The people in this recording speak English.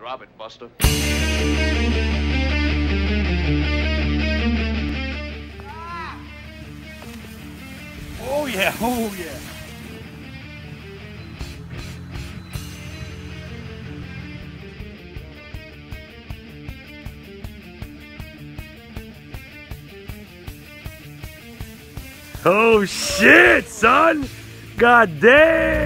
Drop it, Buster. Oh yeah, oh yeah. Oh shit, son! God damn!